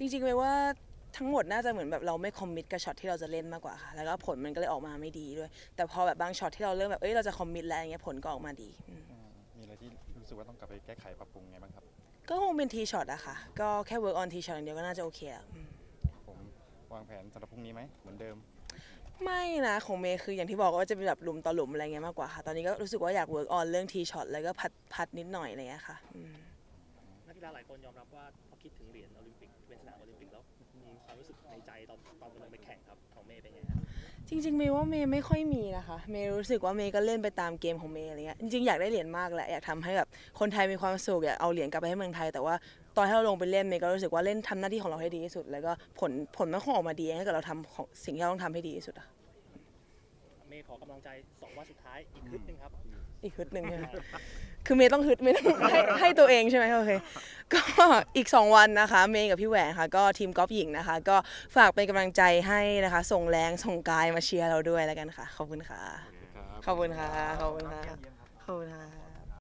จริงๆเลยว่าทั้งหมดน่าจะเหมือนแบบเราไม่ commit กับช็อตที่เราจะเล่นมากกว่าค่ะแล้วก็ผลมันก็เลยออกมาไม่ดีด้วย แต่พอแบบบางช็อตที่เราเริ่มแบบเอ้ยเราจะ commit แล้วอย่างเงี้ยผลก็ออกมาดีอืมอืมมีอะไรที่รู้สึกว่าต้องกลับไปแก้ไขปรับปรุงไงบ้างครับ ก็คงเป็น tee shot อะค่ะ ก็แค่ work on ทีช็อตอย่างเดียวก็น่าจะโอเคอะอืม ผมวางแผนสำหรับพรุ่งนี้ไหมเหมือนเดิม ไม่นะของเมย์คืออย่างที่บอกว่าจะเป็นแบบหลุมต่อหลุมอะไรเงี้ยมากกว่าค่ะ ตอนนี้ก็รู้สึกว่าอยาก work on เรื่อง tee shot แล้วก็ putt putt นิดหน่อยอะไรเงี้ยค่ะอืม นักกีฬาหลายคนยอมรับว่าพอคิดถึงเหรียญโอลิมปิกเป็นสนามโอลิมปิกแล้วมีความรู้สึกในใจตอนตอนไปลงไปแข่งครับของเมย์เป็นไงฮะจริงๆเมย์ว่าเมย์ไม่ค่อยมีนะคะ เมย์รู้สึกว่าเมย์ก็เล่นไปตามเกมของเมย์อะไรเงี้ยจริงๆอยากได้เหรียญมากแหละอยากทำให้แบบคนไทยมีความสุขอยากเอาเหรียญกลับไปให้เมืองไทย แต่ว่าตอนที่เราลงไปเล่นเมย์ก็รู้สึกว่าเล่นทำหน้าที่ของเราให้ดีที่สุด แล้วก็ผลผลมันคงออกมาดีถ้าเกิดเราทำของสิ่งที่เราต้องทำให้ดีที่สุดอะเมย์ขอกำลังใจสองวันสุดท้ายอีกคลิปหนึงครับ อีกฮึดหนึ่งใช่ไหม คือเมย์ต้องฮึดเมย์ต้องให้ให้ตัวเองใช่ไหมโอเคก็อีก 2 วันนะคะ เมย์กับพี่แหวนค่ะ ก็ทีมกอล์ฟหญิงนะคะ ก็ฝากเป็นกำลังใจให้นะคะ ส่งแรงส่งกายมาเชียร์เราด้วยแล้วกันค่ะ ขอบคุณค่ะ ขอบคุณค่ะขอบคุณค่ะ